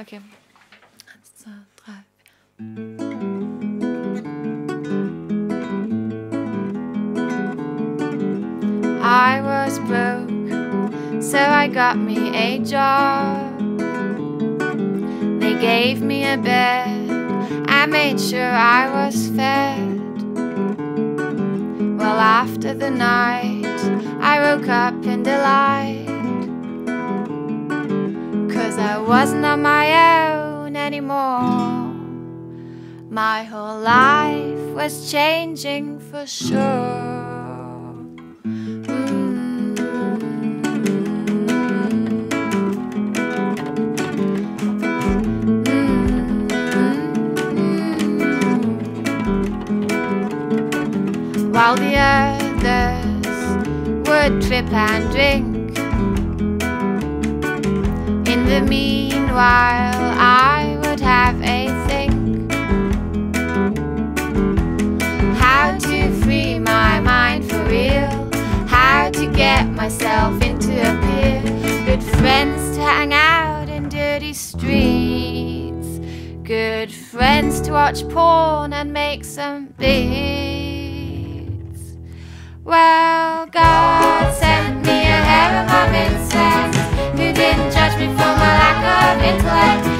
Okay. Eins, zwei, drei. I was broke, so I got me a job. They gave me a bed, I made sure I was fed. Well, after the night, I woke up in delight. I wasn't on my own anymore. My whole life was changing for sure. Mm. Mm. Mm. while the others would trip and drink. The meanwhile, I would have a think. How to free my mind for real, how to get myself into a peer, good friends to hang out in dirty streets, good friends to watch porn and make some beats. Well, God lack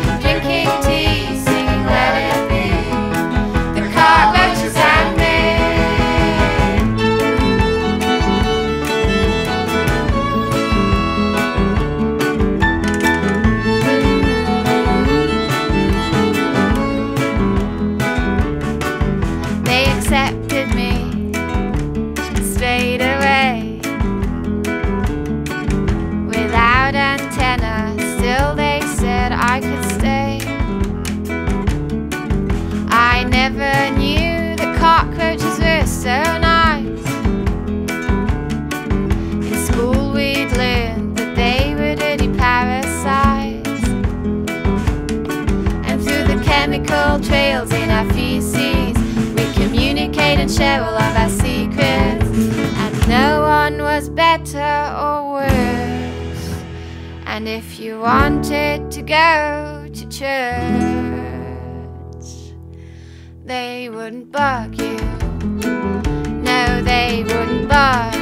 of our secrets. And no one was better or worse. And if you wanted to go to church, they wouldn't bug you. No, they wouldn't bug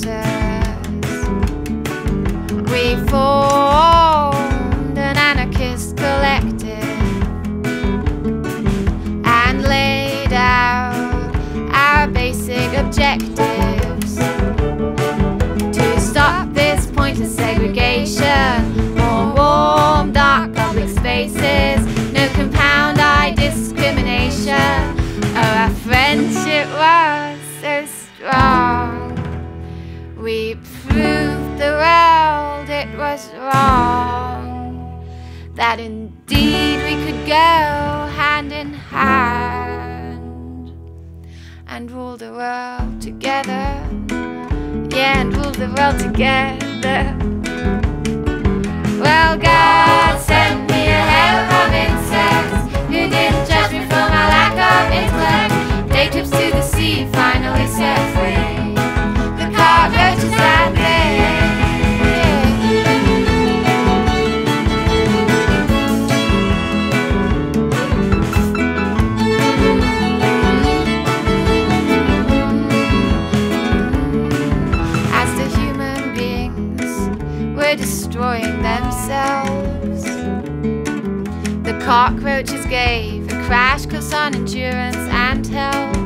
posers. We formed an anarchist collective and laid out our basic objectives to stop this pointless segregation. More warm, dark public spaces, no compound eye discrimination. Oh, our friendship was so strong. We proved the world it was wrong. That indeed we could go hand in hand and rule the world together. Yeah, and rule the world together. Well, God cockroaches gave a crash course on endurance and health.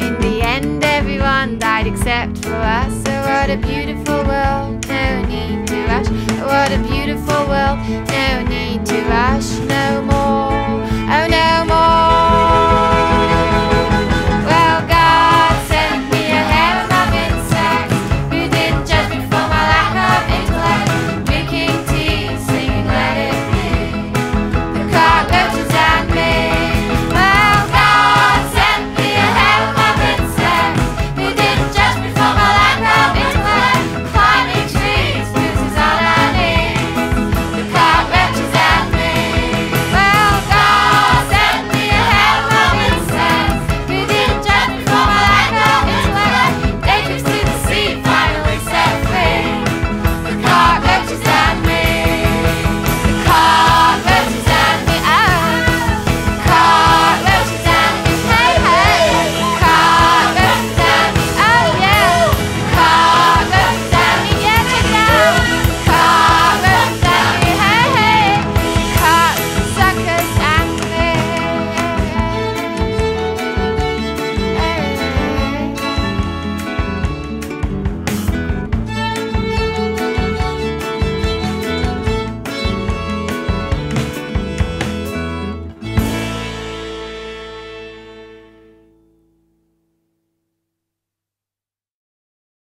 In the end, everyone died except for us. Oh, what a beautiful world, no need to rush. Oh, what a beautiful world,